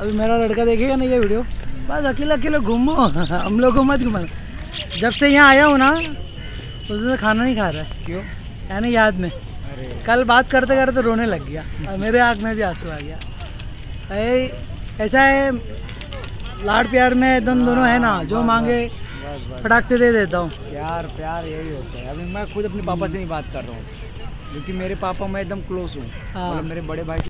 अभी मेरा लड़का देखेगा ना ये वीडियो। बस अकेले अकेले घूमो। हम लोग को मत घुमा जब से यहाँ आया हूँ ना उसने खाना नहीं खा रहा। है क्यों यानी याद में? कल बात करते करते तो रोने लग गया। और मेरे आँख में भी आँसू आ गया। अरे ऐसा है लाड प्यार में एकदम दोनों है ना हाँ, जो हाँ, मांगे फटाक से दे देता हूँ। प्यार प्यार यही होता है। अभी मैं खुद अपने पापा से नहीं बात कर रहा हूँ। क्योंकि मेरे पापा मैं एकदम क्लोज हूँ। हाँ। मतलब मेरे बड़े भाई